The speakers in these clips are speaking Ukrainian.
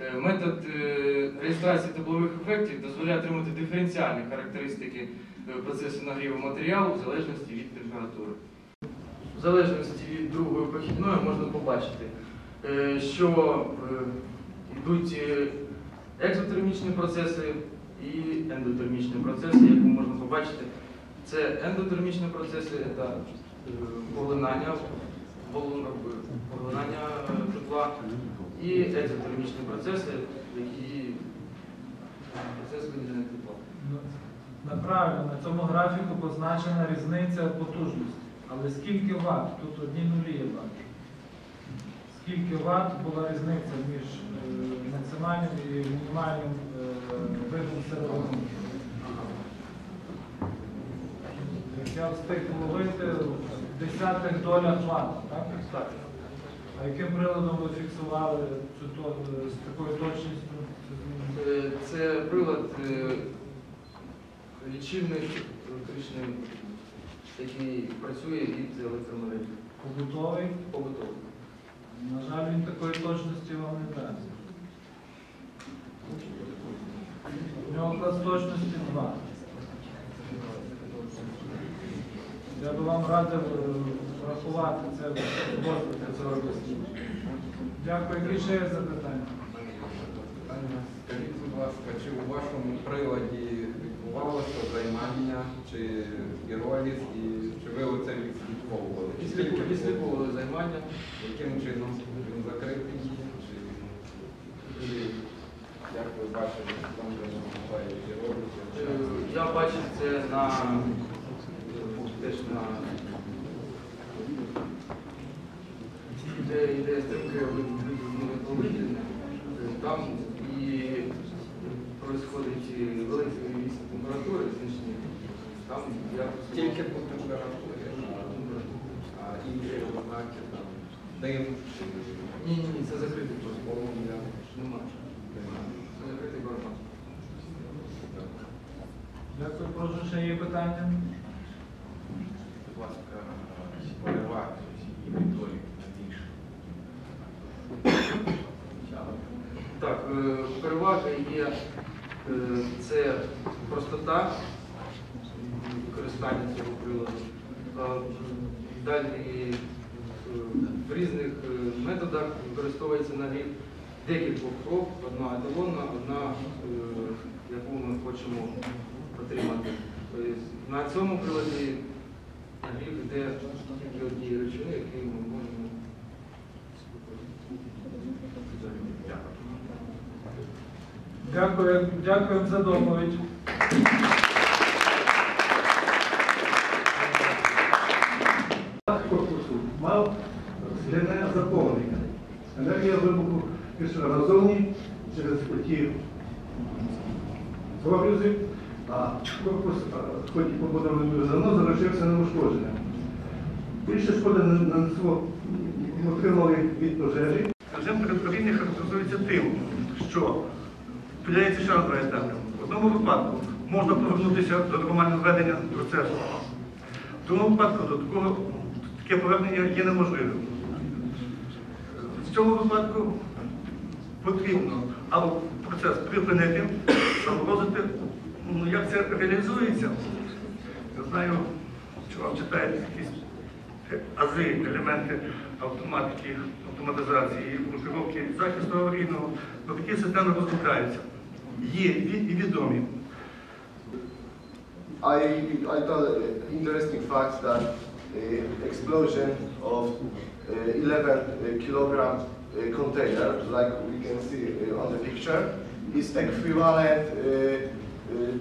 Е, Метод е, реєстрації теплових ефектів дозволяє отримати диференціальні характеристики е, процесу нагріву матеріалу в залежності від температури. В залежності від другої похідної можна побачити, що йдуть екзотермічні процеси і ендотермічні процеси, як можна побачити. Це ендотермічні процеси, це е, поглинання, поглинання тепла і екзотермічні процеси, які процес виділення тепла. Ну, на- Правильно, на цьому графіку позначена різниця потужності. Але скільки ватт? Тут одні нулі я бачу. Скільки ватт була різниця між е, максимальним і мінімальним е, видом сировини? Як Я встиг ловити в десятих долях ватт, так? А яким приладом ви фіксували цю то- з такою точністю? Е, Це прилад е, лічильник електричний, який працює від електромережі. Побутовий? Побутовий. На жаль, він такої точності вам не дасть. У нього клас точності 2. Я би вам радив е, врахувати це в розвитку цього дослідження. Дякую. Які ще є запитання? Скажіть, будь ласка, чи у вашому приладі відбувалося займання, чи піроліз, і чи ви оце відслідковували? Відслідковували займання. Яким чином він закритий? Чи, як ви бачили, що там де піроліз? Е, Я бачив це на теж на де йде стрімке виділення, там і происходить великі різні температури значні. Там я Тільки по температурі, а інші ознаки там дим чи Ні, ні, ні, це закритий просто. полум'я. Немає. Це закритий барабан. Дякую. Прошу, ще є питання? Будь ласка, переваги і недоліки найбільше. Так, е, перевага є е, це простота використання цього приладу. Далі е, в різних методах використовується нагрів декількох кров, одна еталонна, одна, яку ми хочемо отримати. Тобто На цьому приладі нагрів йде тільки однієї які ми можемо Дякую. Дякую за доповідь. корпусу мав скляне заповнення. Енергія вибуху пішла назовні через оті прорізи, а корпус, хоч і побудований давно, залишився неушкодженим. Більше шкоди не нанесло, отримали від пожежі. Режим передправління характеризується тим, що поділяється ще на два етапи. В одному випадку можна повернутися до нормального ведення процесу. В другому випадку до такого, таке повернення є неможливим. В цьому випадку потрібно або процес припинити, заморозити. Ну, як це реалізується? Не знаю, чи вам читаєте якісь ази, елементи автоматики, автоматизації, блокировки, захисту аварійного, ну, такі системи розробляються. Є і відомі. I, I thought interesting fact that uh, explosion of uh, 11 uh, kilogram uh, container, like we can see uh, on the picture, is equivalent uh,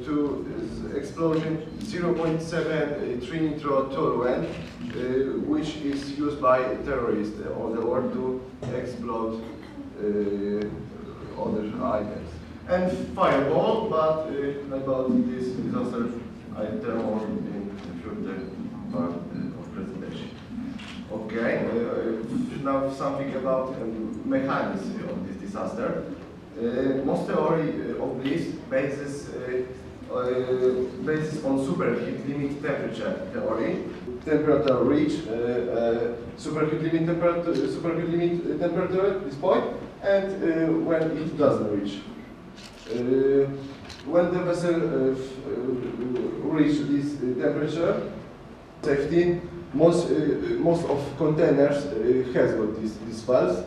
to uh, explosion 0.7 trinitro-toluene, uh, which is used by terrorists on the world to explode uh, other items. And fireball, but uh, about this disaster, I tell more in the further part uh, of presentation. Okay, uh, now something about um, mechanism of this disaster. Uh, most theory uh, of this bases uh, basis on superheat limit temperature theory. Temperature reach superheat limit temperature superheat limit temperature at this point, and when it doesn't reach. When the vessel uh, f- uh, reach this temperature, safety, most, uh, most of containers uh, has got this, these valves.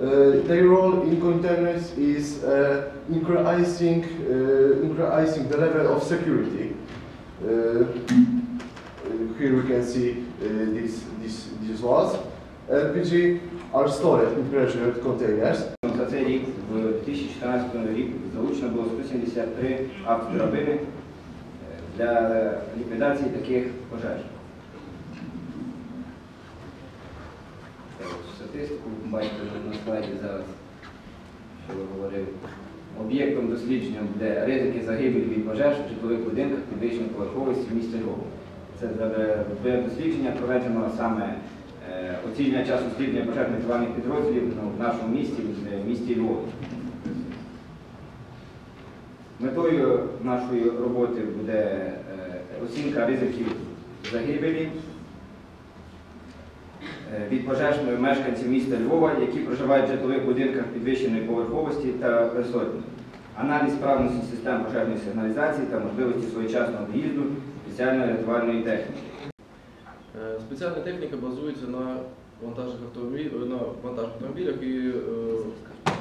Uh, their role in containers is uh, increasing, uh, increasing the level of security. Uh, uh, here we can see uh, these, these, these walls. LPG are stored in pressured containers. За цей рік, в 2014 рік, залучено було 173 автодрабини е, для ліквідації таких пожеж. Статистику бачите на слайді зараз, що ви говорили. Об'єктом дослідження буде ризики загибелі від пожеж в житлових будинках підвищеної поверховості в місті Львову. Це е, дослідження проведено саме е, оцінювання часу слідування пожежно-рятувальних підрозділів ну, в нашому місті, в місті Львові. Метою нашої роботи буде е, оцінка ризиків загибелі е, від пожеж мешканців міста Львова, які проживають в житлових будинках підвищеної поверховості та висотні. Аналіз справності систем пожежної сигналізації та можливості своєчасного виїзду спеціальної рятувальної техніки. Е, Спеціальна техніка базується на вантажних автомобілях, автомобілях і, е,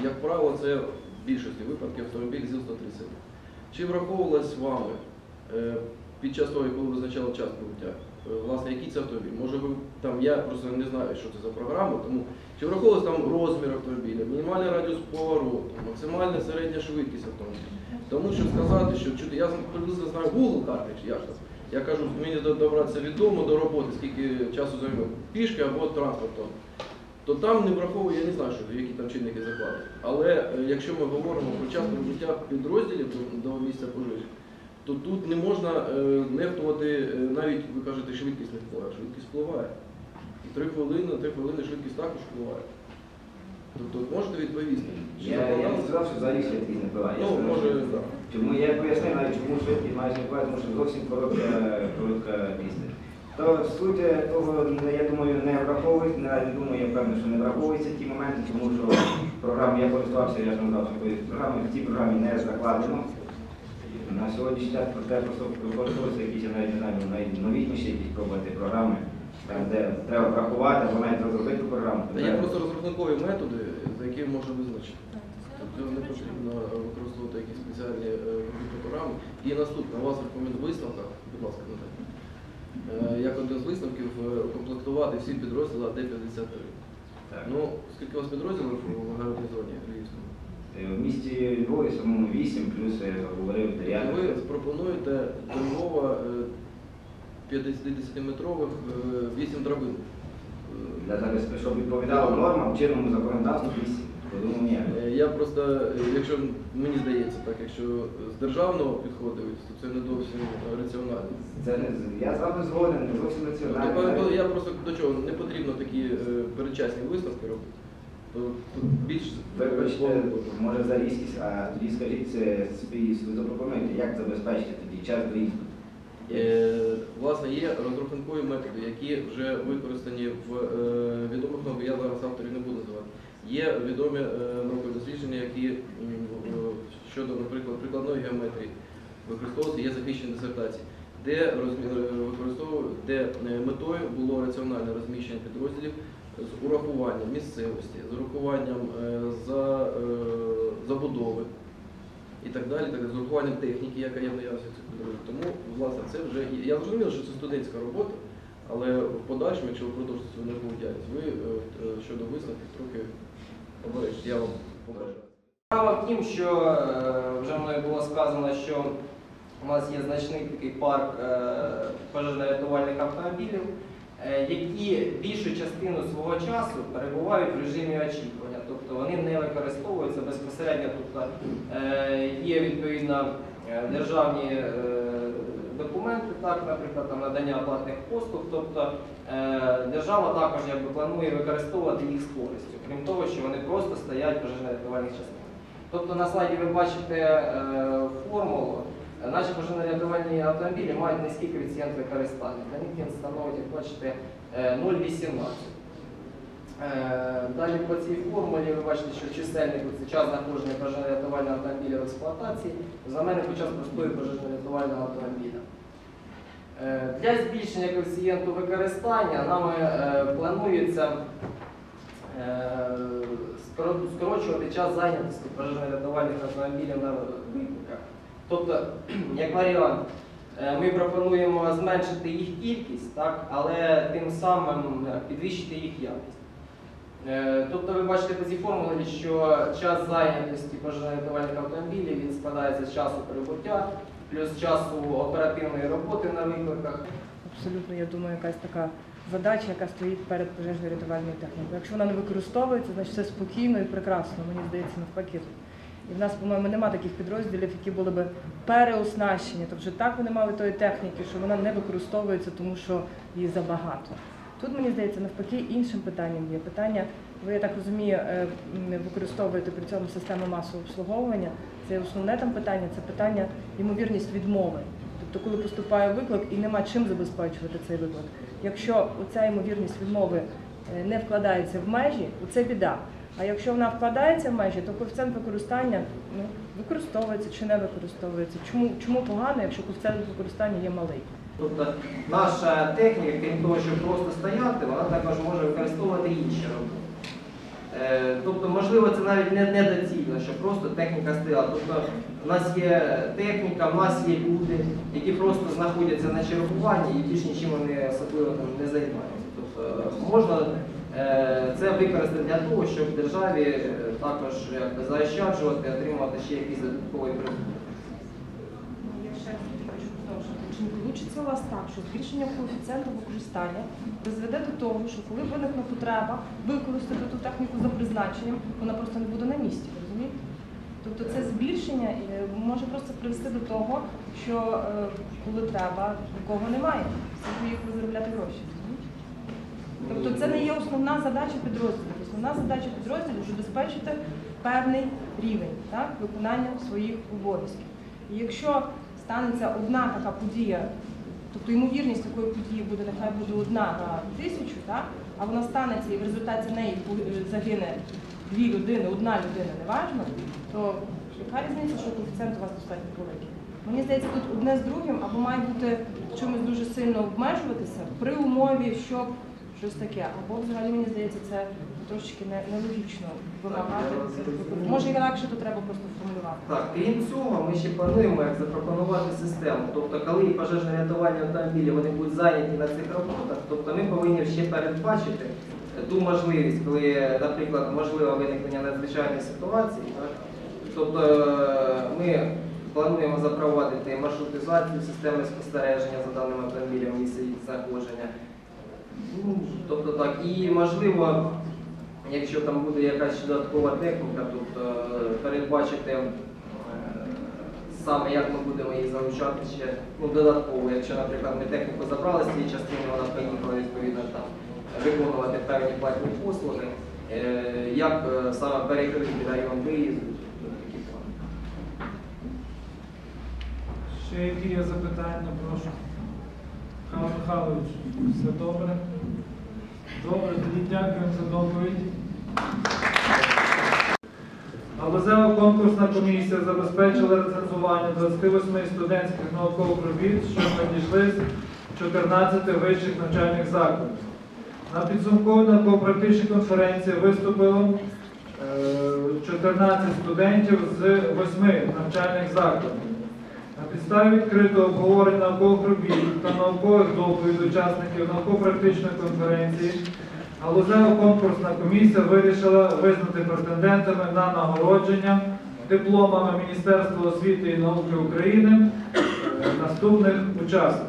як правило, це в більшості випадків автомобіль ЗІЛ-130. Чи враховувалось вами е, під час того, коли визначали час прибуття, е, власне, який це автомобіль? Може ви там, я просто не знаю, що це за програма, тому чи враховувалось там розмір автомобіля, мінімальний радіус повороту, максимальна середня швидкість автомобіля? Тому що сказати, що чути, я приблизно знаю Google карти, чи як це. Я кажу, мені добратися від дому до роботи, скільки часу займе пішки або транспортом. То там не враховує, я не знаю, що, які там чинники закладені. Але е, якщо ми говоримо про час прибуття підрозділів до місця пожежі, то тут не можна е, нехтувати е, навіть, ви кажете, швидкість не впливає. Швидкість впливає. І три хвилини, три хвилини швидкість також впливає. Тобто можете відповісти? Чи Я, я не сказав, що взагалі швидкість не впливає. Я Ну, сказав, може, що- так. Чому я пояснив навіть, чому швидкість майже не впливає, тому що зовсім коротка, коротка пісня. То суть того, ну, я думаю, не враховується, не навіть думаю, я певний, що не враховуються ті моменти, тому що програму я користувався, я ж не знав, що користуюсь програмою, в цій програмі не закладено. На сьогоднішній час використовуються якісь, я навіть не знаю, найновітніші якісь пробувати програми, там, де треба врахувати, або навіть розробити програму. Та є просто розрахункові методи, за якими можна визначити. Тобто не потрібно використовувати якісь спеціальні е, комп'ютерні програми. І наступне, у вас рекомендую в висновках, будь ласка, надайте. Е, Як один з висновків е, укомплектувати всі підрозділи АД-53. Ну, скільки у вас підрозділів у гарнізоні Львівському? Е, В місті Львові самому 8, плюс я говорив І ви пропонуєте до Львова е, 50-метрових 8 драбин. Е, Для забезпечення, щоб відповідало нормам, чинному законодавству 8. Подумав, ні. Е, Я просто, е, якщо мені здається, так, якщо з державного підходу, то це не зовсім раціонально. Це не я з вами згоден, не зовсім раціонально. Тобто я просто до чого не потрібно такі е, передчасні висновки робити. Більш Вибачте, може за різкість, а тоді скажіть свій запропонуйте, як забезпечити тоді час доїзду. Е, Власне, є розрахункові методи, які вже використані в е, відомих науках, я зараз авторів не буду називати. Є відомі е, наукові дослідження, які е, щодо, наприклад, прикладної геометрії використовуються, є захищені дисертації, де розмі- де метою було раціональне розміщення підрозділів з урахуванням місцевості, з урахуванням е, е, забудови і так далі, так з урахуванням техніки, яка є в наявності. Тому, власне, це вже. Я зрозумів, що це студентська робота, але в подальшому, якщо ви продовжите свою наукову діяльність, ви е, щодо висновків трохи обережні. Я вам побажаю. Справа в тім, що вже мною було сказано, що у нас є значний такий парк пожежно-рятувальних автомобілів, які більшу частину свого часу перебувають в режимі очікування, тобто вони не використовуються безпосередньо. Тобто е, є відповідно е, державні е, документи, так, наприклад, там надання платних послуг. Тобто е, держава також якби, планує використовувати їх з користю, крім того, що вони просто стоять в пожежно-рятувальних частинах. Тобто на слайді ви бачите е, формулу. Наші пожежно-рятувальні автомобілі мають низький коефіцієнт використання. Для них він становить, як бачите, е, 0,18. Е, Далі по цій формулі ви бачите, що це час знаходження пожежно-рятувального автомобіля в експлуатації, в знаменнику час простою пожежно-рятувального автомобіля. Е, Для збільшення коефіцієнту використання нами е, планується е, скорочувати час зайнятості пожежно-рятувальних автомобілів на викликах. Тобто, як варіант, е, ми пропонуємо зменшити їх кількість, так, але тим самим е, підвищити їх якість. Е, Тобто ви бачите по цій формулі, що час зайнятості пожежно-рятувальних автомобілів він складається з часу прибуття, плюс часу оперативної роботи на викликах. Абсолютно, я думаю, якась така задача, яка стоїть перед пожежною рятувальною технікою. Якщо вона не використовується, значить все спокійно і прекрасно. Мені здається, навпаки. І в нас, по-моєму, немає таких підрозділів, які були би переоснащені. Тобто так вони мали тої техніки, що вона не використовується, тому що її забагато. Тут, мені здається, навпаки, іншим питанням є питання. Ви, я так розумію, е, використовуєте при цьому систему масового обслуговування. Це основне там питання, це питання ймовірність відмови. Тобто, коли поступає виклик і нема чим забезпечувати цей виклик. Якщо ця ймовірність відмови е, не вкладається в межі, це біда. А якщо вона вкладається в межі, то коефіцієнт використання ну, використовується чи не використовується. Чому, чому погано, якщо коефіцієнт використання є малий? Тобто наша техніка, крім того, щоб просто стояти, вона також може використовувати інші роботи. Е, Тобто, можливо, це навіть не недоцільно, що просто техніка стояла. Тобто, у нас є техніка, у нас є люди, які просто знаходяться на чергуванні і більш нічим вони особливо там не займаються. Тобто, можна це використати для того, щоб державі е, також якби, заощаджувати, отримувати ще якийсь додатковий прибуток. Знову чи не вийде у вас так, що збільшення коефіцієнту використання призведе до того, що коли виникне потреба використати ту техніку за призначенням, вона просто не буде на місці, розумієте? Тобто це збільшення е, може просто привести до того, що е, коли треба, нікого немає, всі поїхали заробляти гроші. Тобто це не є основна задача підрозділів. Основна задача підрозділів забезпечити певний рівень так, виконання своїх обов'язків. І якщо станеться одна така подія, тобто ймовірність такої події буде, нехай буде одна на тисячу, так, а вона станеться і в результаті неї загине дві людини, одна людина, неважно, то яка різниця, що коефіцієнт у вас достатньо великий? Мені здається, тут одне з другим або має бути чимось дуже сильно обмежуватися при умові, щоб щось таке. Або взагалі мені здається, це трошечки нелогічно вимагати. Може інакше то треба просто формулювати. Так, крім цього, ми ще плануємо як запропонувати систему. Тобто, коли пожежно-рятувальні автомобілі вони будуть зайняті на цих роботах, тобто ми повинні ще передбачити ту можливість, коли, наприклад, можливе виникнення надзвичайної ситуації. Так? Тобто е, ми плануємо запровадити маршрутизацію системи спостереження за даним автомобілем місця їх знаходження. Ну, тобто так, і можливо, якщо там буде якась додаткова техніка, тобто передбачити е, саме як ми будемо її залучати ще ну, додатково, якщо, наприклад, ми техніку забрали з цієї частини, вона поїхала відповідно там виконувати певні платні послуги, е, як саме перекрити район виїзду. Ще які є запитання, прошу. Михайло Михайлович, все добре? Добре, тоді дякуємо за доповідь. Галузева конкурсна комісія забезпечила рецензування 28 студентських наукових робіт, що надійшли з 14 вищих навчальних закладів. На підсумковій науково-практичній конференції виступило е, 14 студентів з 8 навчальних закладів. На підставі відкритого обговорення наукових робіт та наукових доповідей учасників науково-практичної конференції Галузева конкурсна комісія вирішила визнати претендентами на нагородження дипломами Міністерства освіти і науки України е, наступних учасників.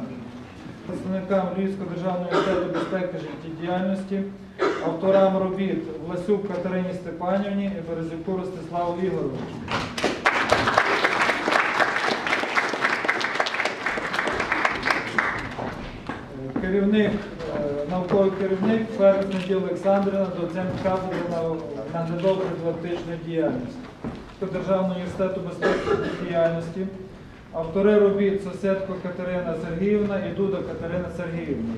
Представникам Львівського державного університету безпеки життєдіяльності, авторам робіт Власюк Катерині Степанівні і Березюку Ростиславу Ігоровичу. керівник, е, науковий керівник Ферес Надія Олександрівна, доцент кафедри на наглядово-профілактичної діяльності Державного університету безпеки діяльності, автори робіт Сосетко Катерина Сергіївна і Дуда Катерина Сергіївна.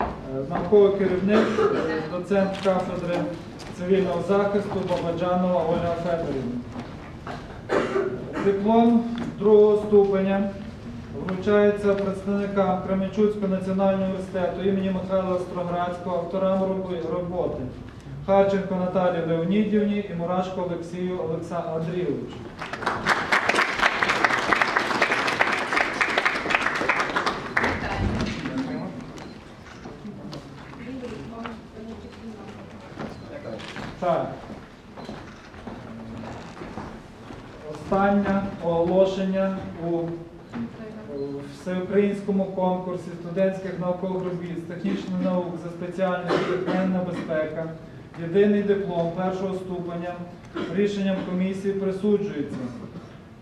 Е, науковий керівник, е, доцент кафедри цивільного захисту Бабаджанова Ольга Федорівна. Диплом другого ступеня вручається представникам Кременчуцького національного університету імені Михайла Остроградського, авторам роботи Харченко Наталії Леонідівні і Мурашко Олексію Андрійовичу. Так. Останнє оголошення у всеукраїнському конкурсі студентських наукових робіт з технічних наук за спеціальністю техногенна безпека. Єдиний диплом першого ступеня рішенням комісії присуджується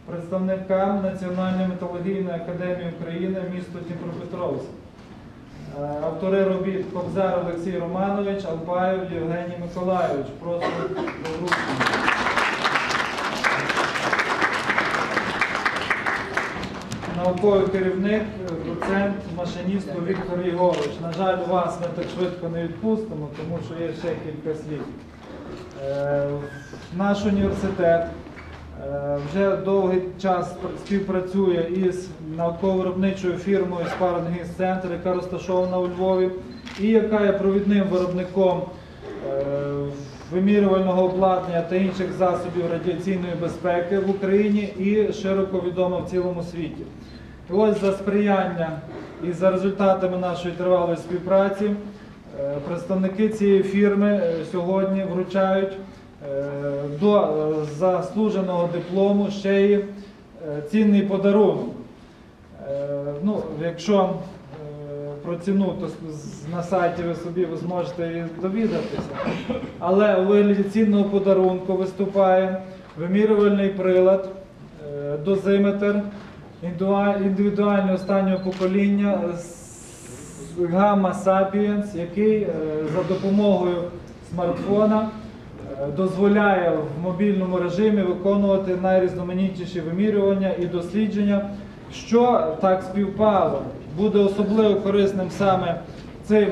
представникам Національної металургійної академії України місто Дніпропетровськ. Е, Автори робіт Кобзар Олексій Романович, Алпаєв Євгеній Миколайович. Прошу до Науковий керівник, доцент, машиністу Віктор Єгорович. На жаль, вас ми так швидко не відпустимо, тому що є ще кілька слів. Е, Наш університет е, вже довгий час співпрацює із науково-виробничою фірмою Спарнгіс Центр, яка розташована у Львові, і яка є провідним виробником е, вимірювального обладнання та інших засобів радіаційної безпеки в Україні і широко відома в цілому світі. Ось за сприяння і за результатами нашої тривалої співпраці е, представники цієї фірми е, сьогодні вручають е, до заслуженого диплому ще й цінний подарунок. Ну, якщо про ціну, то на сайті ви собі ви зможете довідатися. Але у вигляді цінного подарунку виступає вимірювальний прилад, дозиметр індивідуального останнього покоління Gamma Sapiens, який е, за допомогою смартфона е, дозволяє в мобільному режимі виконувати найрізноманітніші вимірювання і дослідження, що так співпало, буде особливо корисним саме цим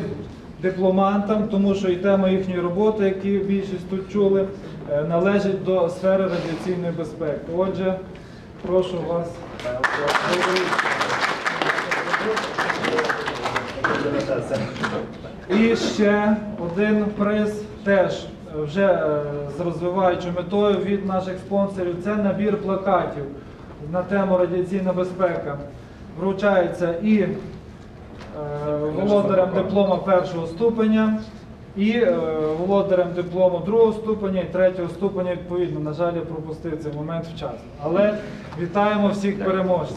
дипломантам, тому що і тема їхньої роботи, які більшість тут чули, е, належить до сфери радіаційної безпеки. Отже, прошу вас. І ще один приз теж е, вже е, з розвиваючою метою від наших спонсорів. Це набір плакатів на тему радіаційна безпека. Вручається і е, володарям диплома першого ступеня, і е, володарям диплому другого ступеня і третього ступеня відповідно. На жаль, я пропустив цей момент вчасно. Але вітаємо всіх переможців.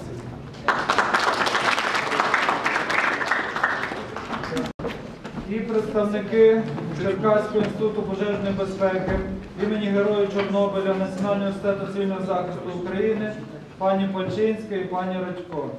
І представники Черкаського інституту пожежної безпеки імені Героя Чорнобиля Національного університету цивільного захисту України, пані Пальчинська і пані Радько.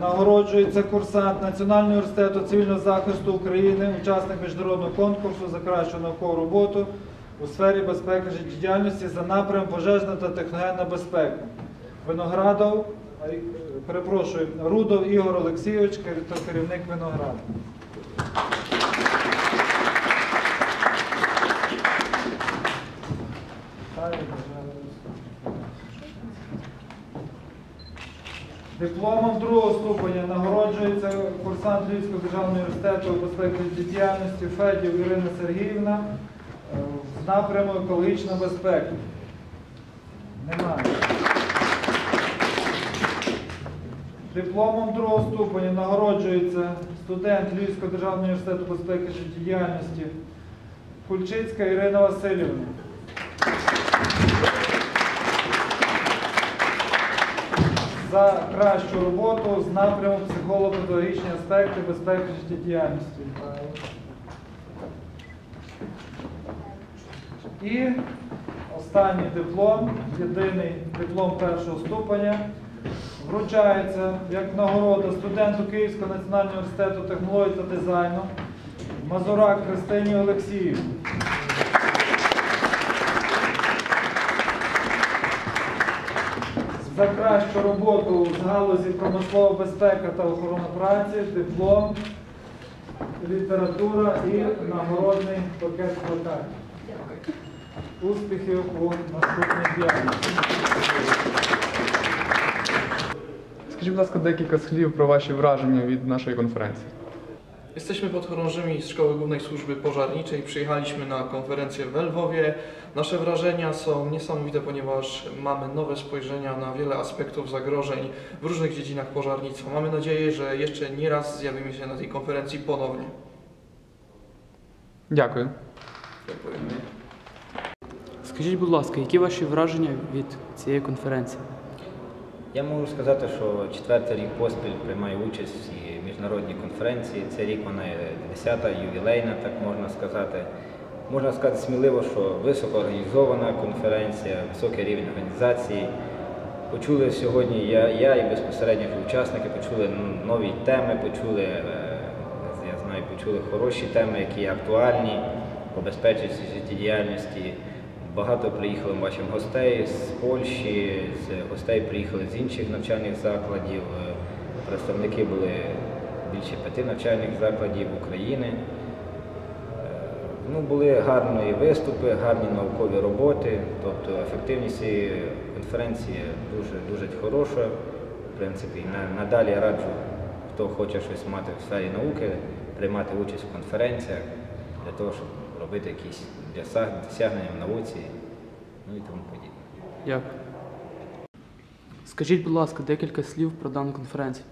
Нагороджується курсант Національного університету цивільного захисту України, учасник міжнародного конкурсу за кращу наукову роботу у сфері безпеки життєдіяльності за напрям пожежна та техногенна безпека. Виноградов, перепрошую, Рудов Ігор Олексійович, кер- керівник винограду. Далі, пожалуйста. Дипломом другого ступеня нагороджується курсант Львівського державного університету безпеки діяльності Федів Ірина Сергіївна е, з напряму екологічна безпека. Немає. Дипломом другого ступеня нагороджується студент Львівського державного університету безпеки життєдіяльності Кульчицька Ірина Васильівна. За кращу роботу з напряму психолого-педагогічні аспекти безпеки життєдіяльності. І останній диплом, єдиний диплом першого ступеня, вручається як нагорода студенту Київського національного університету технологій та дизайну Мазурак Христині Олексіївні. За кращу роботу з галузі промислова безпека та охорона праці, диплом, література і нагородний пакет плакатів. Успіхів у наступній діяльності. Skажіть, будь ласка, декілька слів про ваші wrażenia від нашої konferencji. Jesteśmy podchorążymi z Szkoły Głównej Służby Pożarniczej. Przyjechaliśmy na konferencję w Lwowie. Nasze wrażenia są niesamowite, ponieważ mamy nowe spojrzenia na wiele aspektów zagrożeń w różnych dziedzinach pożarnictwa. Mamy nadzieję, że jeszcze nie raz zjawimy się na tej konferencji ponownie. Дякую. Скажіть, будь ласка, які ваші враження від цієї конференції? Я можу сказати, що четвертий рік поспіль приймаю участь в і цій міжнародній конференції. Цей рік вона є 10-та, ювілейна, так можна сказати. Можна сказати сміливо, що високо організована конференція, високий рівень організації. Почули сьогодні я, я і безпосередньо учасники почули ну, нові теми, почули, е, я знаю, почули хороші теми, які актуальні по безпечності життєдіяльності. Багато приїхало бачимо гостей з Польщі, з гостей приїхали з інших навчальних закладів. Е, Представники були більше п'яти навчальних закладів України. Е, Ну, були гарні виступи, гарні наукові роботи, тобто ефективність цієї конференції дуже, дуже хороша. В принципі, надалі раджу, хто хоче щось мати в сфері науки, приймати участь в конференціях для того, щоб робити якісь досягнення в науці, ну і тому подібне. Дякую. Скажіть, будь ласка, декілька слів про дану конференцію.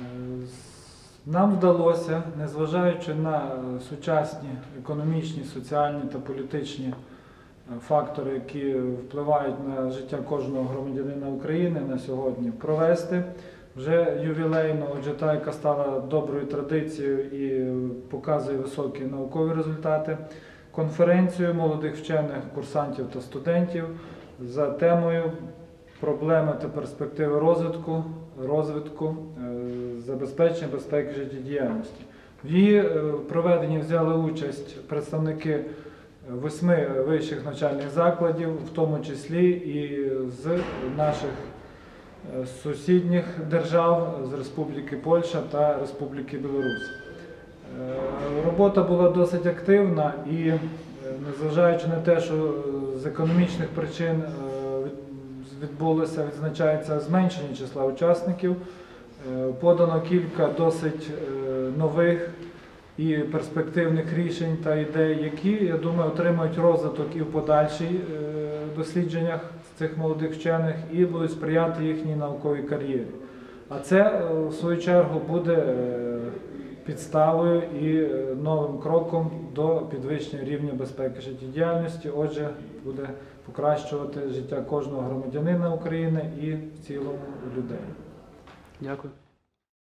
Е, Нам вдалося, незважаючи на сучасні економічні, соціальні та політичні е, фактори, які впливають на життя кожного громадянина України на сьогодні, провести вже ювілейну, отже, та, яка стала доброю традицією і показує високі наукові результати, конференцію молодих вчених, курсантів та студентів за темою проблеми та перспективи розвитку, розвитку, е, забезпечення безпеки життєдіяльності. В її е, проведенні взяли участь представники восьми вищих навчальних закладів, в тому числі і з наших е, сусідніх держав, з Республіки Польща та Республіки Білорусь. Е, Робота була досить активна і, е, незважаючи на те, що е, з економічних причин е, відбулося, відзначається зменшення числа учасників, е, подано кілька досить е, нових і перспективних рішень та ідей, які, я думаю, отримають розвиток і в подальшій е, дослідженнях цих молодих вчених і будуть сприяти їхній науковій кар'єрі. А це, е, в свою чергу, буде е, підставою і е, новим кроком до підвищення рівня безпеки життєдіяльності. Отже, буде покращувати життя кожного громадянина України і в цілому людей. Дякую.